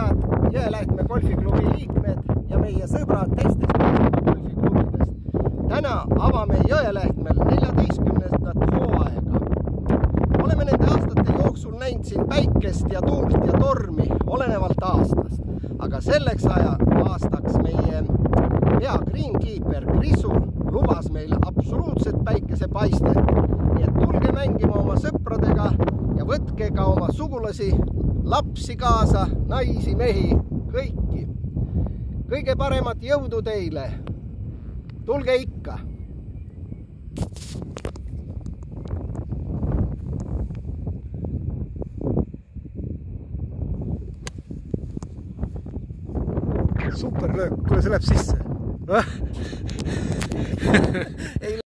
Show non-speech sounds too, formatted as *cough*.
head Jõelähtme golfiklubi liikmed ja meie sõbrad teistest golfiklubidest. täna avame Jõelähtmel neljateistkümnendat hooaega. oleme nende aastate jooksul näinud siin päikest ja tuult ja tormi, olenevalt aastast. aga selleks aja, aastaks meie hea greenkeeper Krisu lubas meile absoluutset päikesepaistet. nii et tulge mängima oma sõpradega ja võtke ka oma sugulasi lapsi kaasa, naisi, mehi, kõiki. kõige paremat jõudu teile. tulge ikka. super löök, kuule see läheb sisse *laughs*